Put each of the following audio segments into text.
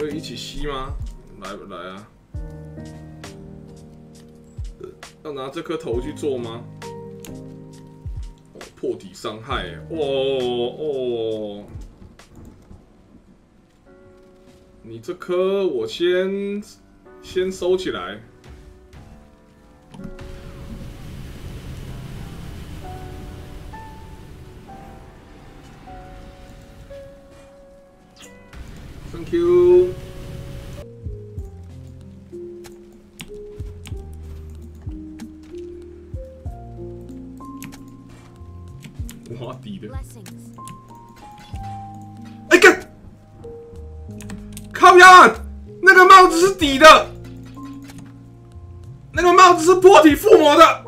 可以一起吸吗？来来啊！要拿这颗头去做吗？破体伤害，哦哦。你这颗我先先收起来。Thank you。挖底的。哎个！靠呀！那个帽子是底的，那个帽子是破体附魔的。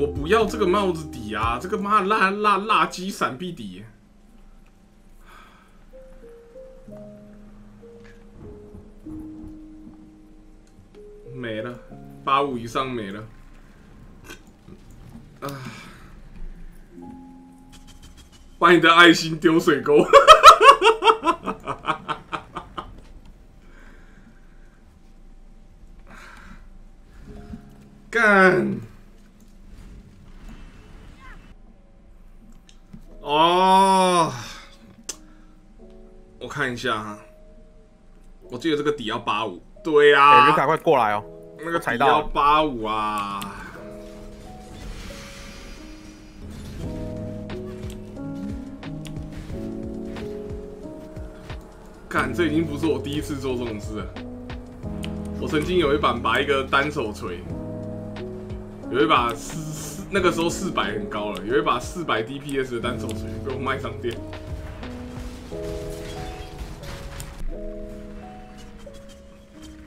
我不要这个帽子底啊！这个妈辣辣辣鸡闪避底，没了，八五以上没了。啊！把你的爱心丢水沟！一下哈，我记得这个底要八五，对呀、哎，就赶快过来哦。那个底踩到要八五啊。看，这已经不是我第一次做这种事了。我曾经有一版把一个单手锤，有一把四四那个时候四百很高了，有一把四百 DPS 的单手锤被我卖上店。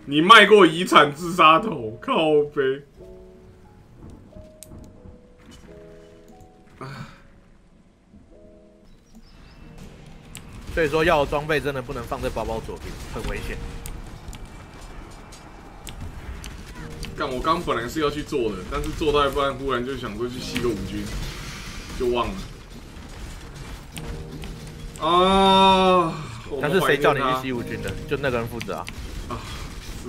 你卖过遗产自杀头，靠背。所以说，要的装备真的不能放在包包左边，很危险。干，我刚本来是要去做的，但是做到一半，忽然就想说去吸个五军，就忘了。啊！我但是谁叫你去吸五军的？就那个人负责啊。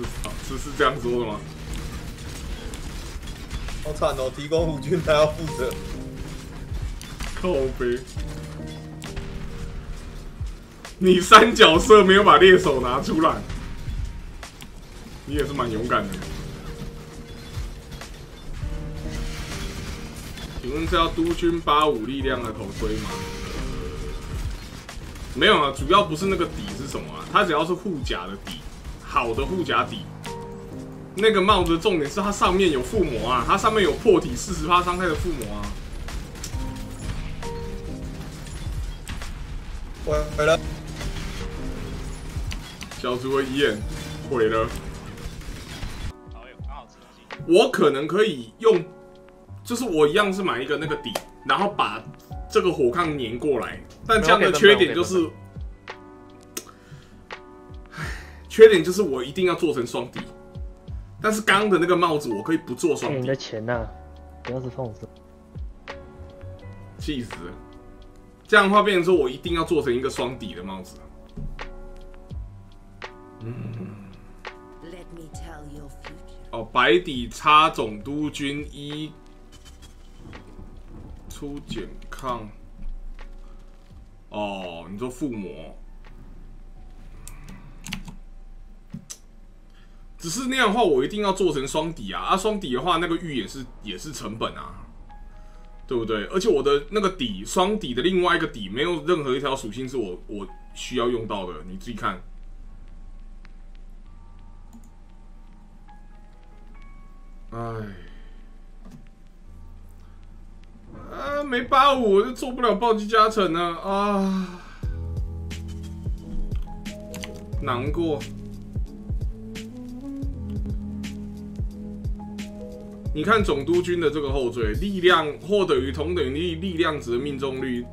是是是这样说的吗？好惨哦，提供五军他要负责。靠背。你三角色没有把猎手拿出来，你也是蛮勇敢的。请问是要督军八五力量的头盔吗？没有啊，主要不是那个底是什么啊，它只要是护甲的底，好的护甲底。那个帽子的重点是它上面有附魔啊，它上面有破体四十趴伤害的附魔啊。我回了，小猪的眼毁了。我可能可以用，就是我一样是买一个那个底，然后把这个火抗粘过来，但这样的缺点就是，缺点就是我一定要做成双底。但是刚刚的那个帽子我可以不做双底你的，钱呐、不要是碰瓷。气死了。这样的话变成说我一定要做成一个双底的帽子。Let me tell your future. 哦，白底插总督军一出减抗。哦，你说附魔，只是那样的话，我一定要做成双底啊！啊，双底的话，那个玉也是也是成本啊，对不对？而且我的那个底双底的另外一个底，没有任何一条属性是我我需要用到的，你自己看。哎，啊，没八五我就做不了暴击加成呢啊！难过。你看总督军的这个后缀，力量获得于同等于力力量值的命中率，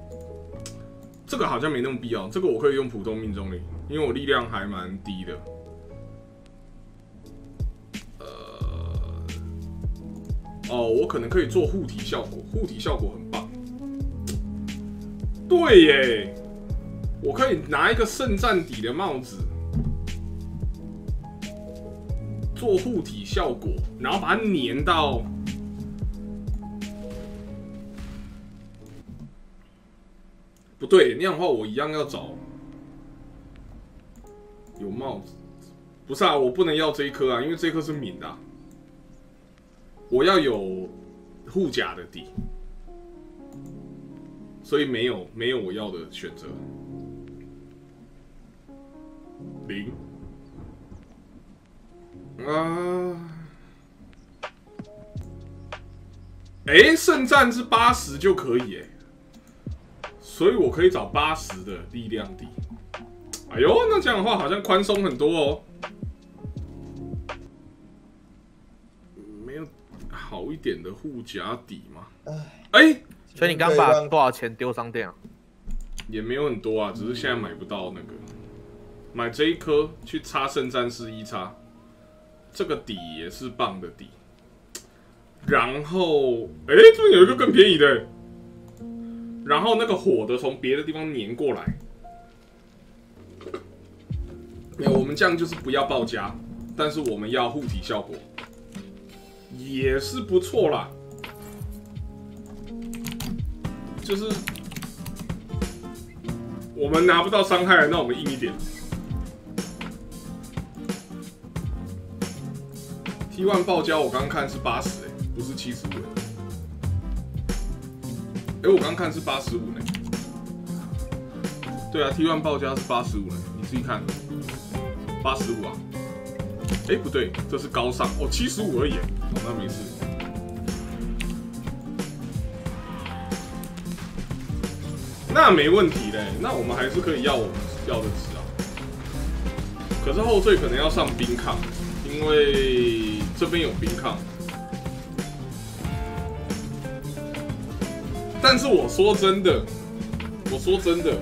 这个好像没那么必要。这个我可以用普通命中率，因为我力量还蛮低的。呃，哦，我可能可以做护体效果，护体效果很棒。对耶，我可以拿一个圣战底的帽子。做护体效果，然后把它粘到。不对，那样的话我一样要找有帽子。不是啊，我不能要这一颗啊，因为这一颗是敏的。我要有护甲的底，所以没有没有我要的选择。零。啊，哎，圣战是八十就可以哎，所以我可以找八十的力量底。哎呦，那这样的话好像宽松很多哦。没有好一点的护甲底吗？哎，所以你刚把多少钱丢商店啊？也没有很多啊，只是现在买不到那个，买这一颗去插圣战士一插。这个底也是棒的底，然后，哎，这边有一个更便宜的，然后那个火的从别的地方粘过来，我们这样就是不要爆加，但是我们要护体效果，也是不错啦，就是我们拿不到伤害，那我们硬一点。T one 爆胶，我刚刚看是八十哎，不是七十五哎。我刚看是八十五呢。对啊，T one 爆胶是八十五呢，你自己看。八十五啊？哎，不对，这是高尚哦，七十五而已。哦，那没事。那没问题嘞，那我们还是可以要我们要的值啊。可是后缀可能要上冰抗，因为。这边有冰抗，但是我说真的，我说真的，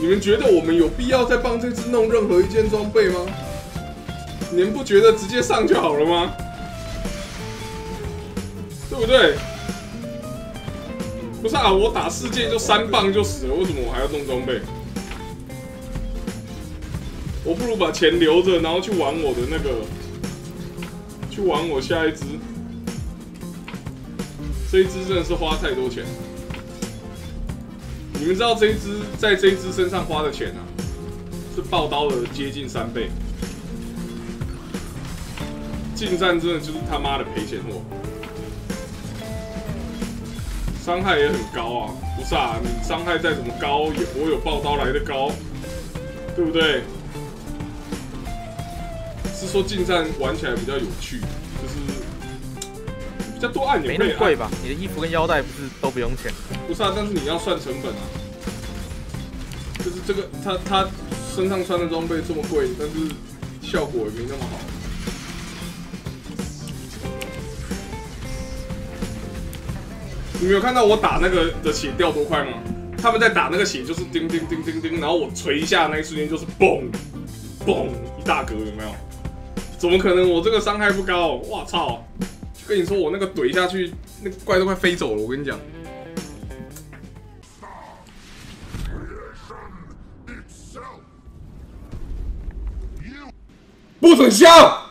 你们觉得我们有必要再帮这只弄任何一件装备吗？你们不觉得直接上就好了吗？对不对？不是啊，我打世界就三棒就死了，为什么我还要弄装备？我不如把钱留着，然后去玩我的那个。去玩我下一只，这一只真的是花太多钱。你们知道这一只在这一只身上花的钱啊，是爆刀的接近三倍。近战真的就是他妈的赔钱货，伤害也很高啊，不是啊？你伤害再怎么高，也不会有爆刀来的高，对不对？是说近战玩起来比较有趣，就是比较多按钮。没那么贵吧？你的衣服跟腰带不是都不用钱？不是啊，但是你要算成本啊。就是这个，他他身上穿的装备这么贵，但是效果也没那么好。你没有看到我打那个的血掉多快吗？他们在打那个血就是叮叮叮叮叮，然后我锤一下那一瞬间就是嘣嘣一大格，有没有？怎么可能？我这个伤害不高，我操！跟你说，我那个怼下去，那怪都快飞走了。我跟你讲，不准笑。